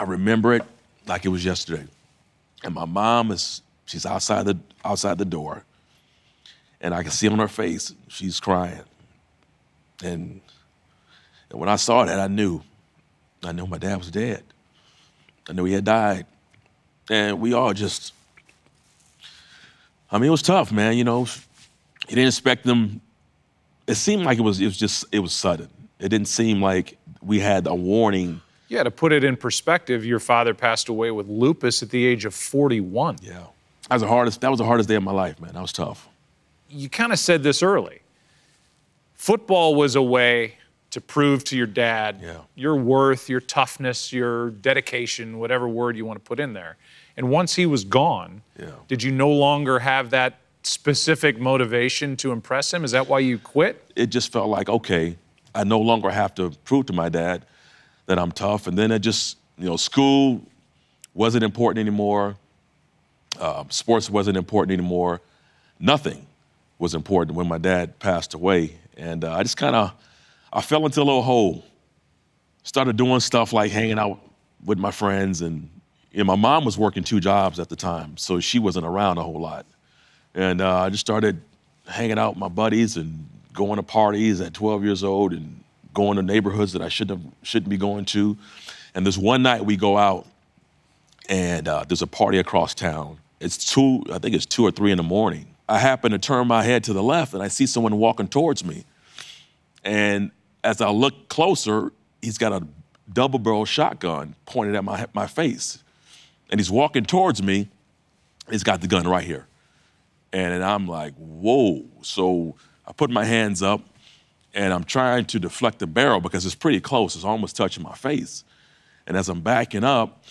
I remember it like it was yesterday. And my mom is she's outside the outside the door, and I can see on her face she's crying. And, and when I saw that, I knew, I knew my dad was dead. I knew he had died, and we all just. I mean, it was tough, man. You know, you didn't expect them. It seemed like it was. It was just. It was sudden. It didn't seem like we had a warning. Yeah, to put it in perspective, your father passed away with lupus at the age of 41. Yeah, that was the hardest. That was the hardest day of my life, man. That was tough. You kind of said this early. Football was a way to prove to your dad Yeah. your worth, your toughness, your dedication, whatever word you want to put in there. And once he was gone, Yeah. did you no longer have that specific motivation to impress him? Is that why you quit? it just felt like okay, I no longer have to prove to my dad that I'm tough. And then it just, you know, school wasn't important anymore. Uh, sports wasn't important anymore. Nothing was important when my dad passed away, and uh, I just kind of, I fell into a little hole. Started doing stuff like hanging out with my friends, and my mom was working two jobs at the time, so she wasn't around a whole lot. And uh, I just started hanging out with my buddies and going to parties at 12 years old and going to neighborhoods that I shouldn't have, shouldn't be going to. And this one night we go out and uh, there's a party across town. It's two, I think it's two or three in the morning. I happen to turn my head to the left and I see someone walking towards me. And as I look closer, he's got a double barrel shotgun pointed at my, my face. And he's walking towards me. He's got the gun right here. And I'm like, whoa. So I put my hands up and I'm trying to deflect the barrel because it's pretty close. It's almost touching my face. And as I'm backing up,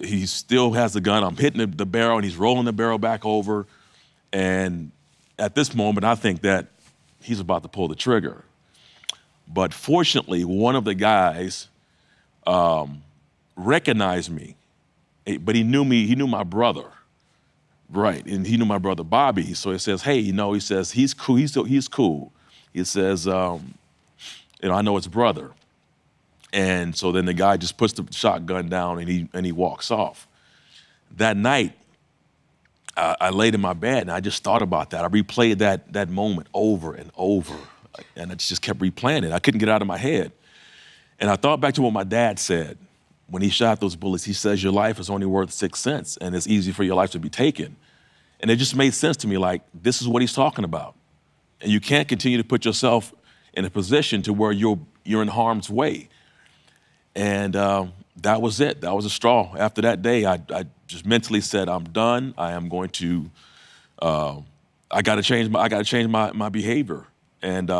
he still has the gun. I'm hitting the, the barrel and he's rolling the barrel back over. And at this moment, I think that he's about to pull the trigger. But fortunately, one of the guys um, recognized me, Eh, but he knew me, he knew my brother. Right, and he knew my brother Bobby. So he says, "Hey, you know," he says, "He's cool. He's he's cool." He says, um, "You know, I know his brother." And so then the guy just puts the shotgun down and he and he walks off. That night, I, I laid in my bed and I just thought about that. I replayed that that moment over and over, and I just kept replaying it. I couldn't get it out of my head. And I thought back to what my dad said when he shot those bullets. He says, Your life is only worth six cents, and it's easy for your life to be taken. And it just made sense to me like, this is what he's talking about. And you can't continue to put yourself in a position to where you're, you're in harm's way. And uh, that was it. That was a straw. After that day, I, I just mentally said, I'm done. I am going to, uh, I got to change my, I got to change my, my behavior. And uh,